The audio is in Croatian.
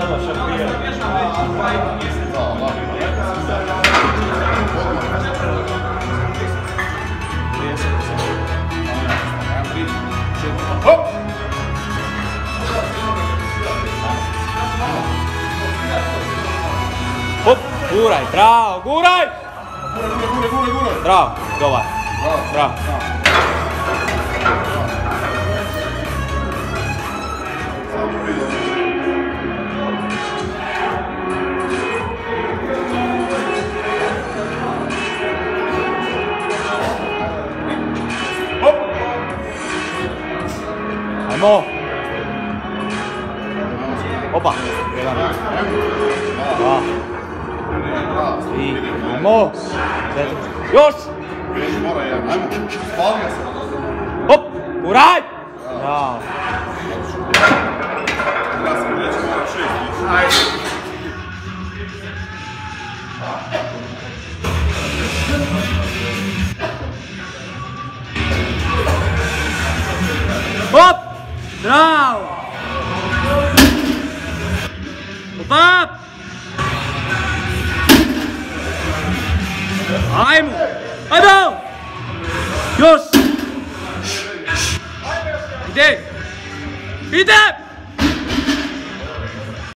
tamo šampijel. Hop! Hop, guraj, bravo, guraj! Guraj, guraj, guraj, guraj! Bravo, dobar. Bravo. bravo. Ajmo. Opa. Dva. Tri. Ajmo. Četiri. Još. Hop. Guraj. Bravo. Hop. Bravo. Hop. Ajmo. Ajmo. Još. Ide. Ide.